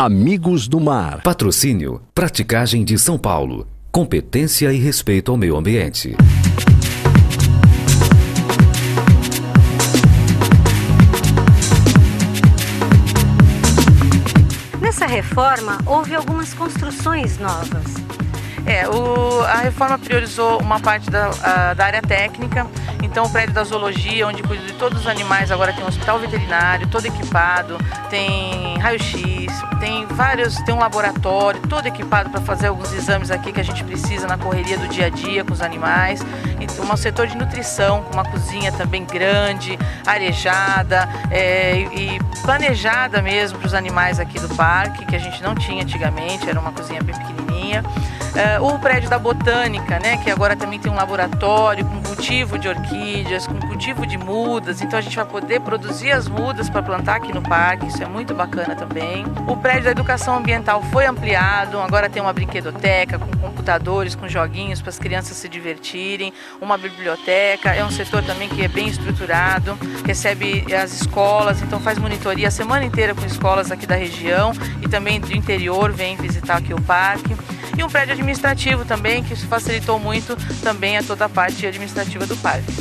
Amigos do Mar. Patrocínio Praticagem de São Paulo. Competência e respeito ao meio ambiente. Nessa reforma, houve algumas construções novas. É, o, a reforma priorizou uma parte da, a, da área técnica, então o prédio da zoologia, onde cuida de todos os animais, agora tem um hospital veterinário, todo equipado, tem raio-x, tem vários, tem um laboratório, todo equipado para fazer alguns exames aqui que a gente precisa na correria do dia a dia com os animais. Então, um setor de nutrição, com uma cozinha também grande, arejada é, e planejada mesmo para os animais aqui do parque, que a gente não tinha antigamente, era uma cozinha bem pequenininha. Uh, o prédio da Botânica, né, que agora também tem um laboratório com cultivo de orquídeas, com cultivo de mudas, então a gente vai poder produzir as mudas para plantar aqui no parque, isso é muito bacana também. O prédio da Educação Ambiental foi ampliado, agora tem uma brinquedoteca com computadores, com joguinhos para as crianças se divertirem, uma biblioteca, é um setor também que é bem estruturado, recebe as escolas, então faz monitoria a semana inteira com escolas aqui da região. E também do interior, vem visitar aqui o parque e um prédio administrativo também, que isso facilitou muito também a toda a parte administrativa do parque.